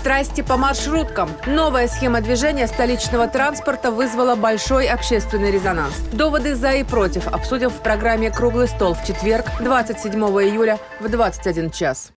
Страсти по маршруткам. Новая схема движения столичного транспорта вызвала большой общественный резонанс. Доводы за и против обсудим в программе «Круглый стол» в четверг, 27 июля в 21 час.